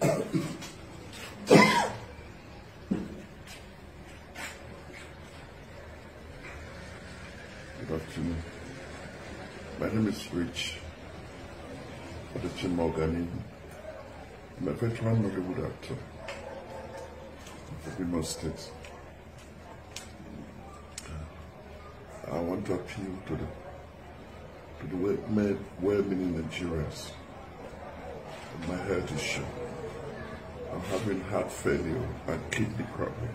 Good afternoon. My name is Rich Odechimogani. I'm a veteran Nollywood actor from Imo State. I want to appeal to the to the well- well-meaning Nigerians my heritage show. I'm having heart failure and kidney problem.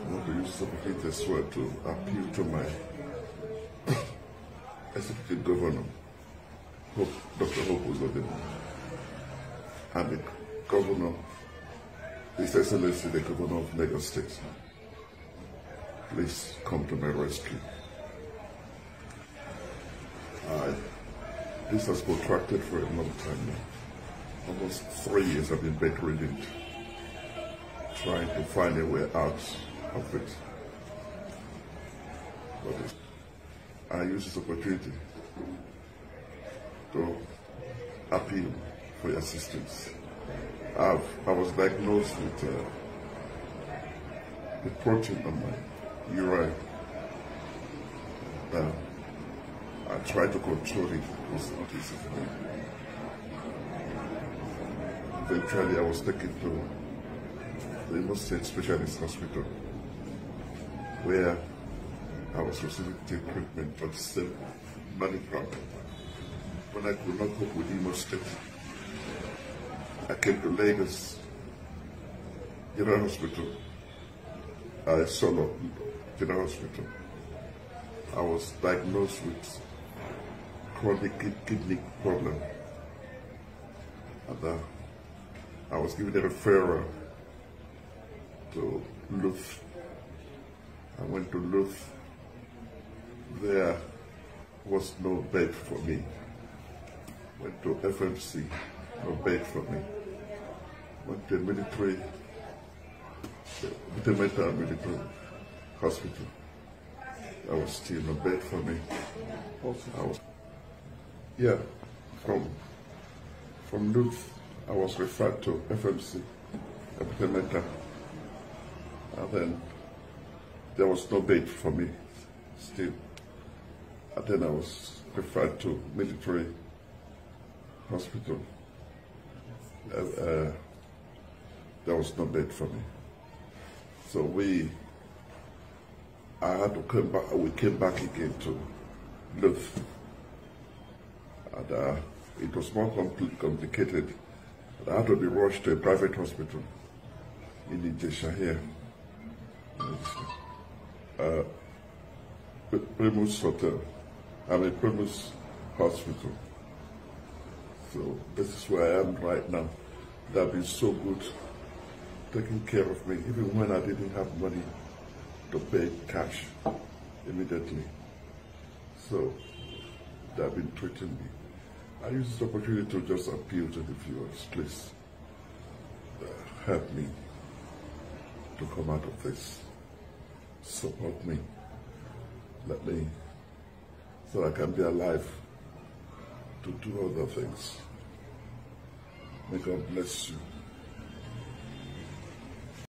I want to use opportunity as well to appeal to my executive governor, Hope, Dr. Hope Uzodinma, and the governor, His Excellency, the governor of Lagos State. Please come to my rescue. This has protracted for a long time now. Almost three years I've been bedridden, trying to find a way out of it. But I use this opportunity to appeal for your assistance. I've, I was diagnosed with uh, a protein on my urine. Uh, I tried to control it. It was not easy for me. Eventually, I was taken to the State Specialist Hospital, where I was receiving treatment for the same money problem. When I could not cope with Imo State, I came to Lagos General Hospital, uh, Isolo General Hospital. I was diagnosed with chronic kidney problem. And I was given a referral to Luth. I went to Luth. There was no bed for me. Went to FMC, no bed for me. Went to military, the mental military hospital. I was still no bed for me. I was, yeah, from from Luth, I was referred to FMC, Ebute-Metta. And then there was no bed for me still. And then I was referred to military hospital. Uh, uh, there was no bed for me. So we, I had to come back, we came back again to Luth. And uh, it was more compl- complicated. I had to be rushed to a private hospital in Ijesha here. Uh, Primus Hotel. I mean Primus Hospital. So this is where I am right now. They've been so good taking care of me, even when I didn't have money to pay cash immediately. So they've been treating me. I use this opportunity to just appeal to the viewers, please uh, help me to come out of this. Support me. Let me, so I can be alive to do other things. May God bless you.